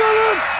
Got him!